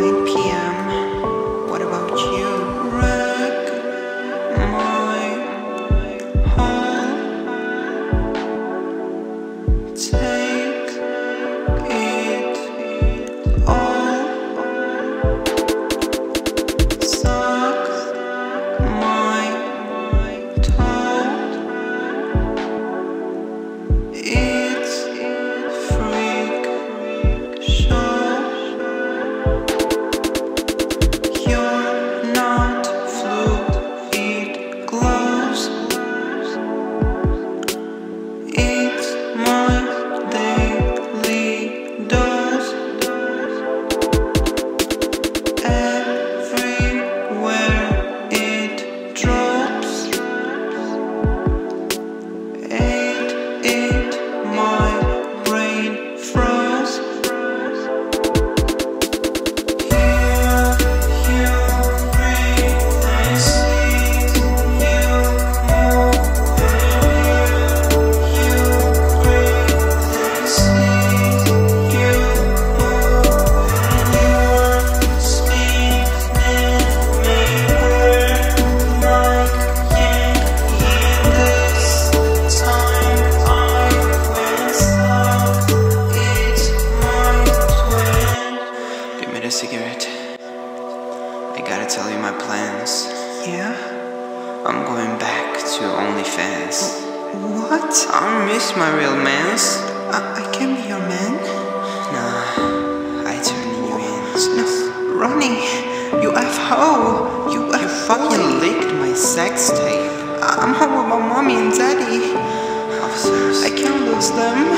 9 p.m. I gotta tell you my plans. Yeah? I'm going back to OnlyFans. What? I miss my real mans. I, I can be your man. Nah, I turning you in. No, Ronnie. You f ho. You f. You fucking leaked my sex tape. I, I'm home with my mommy and daddy. Officers. I can't lose them.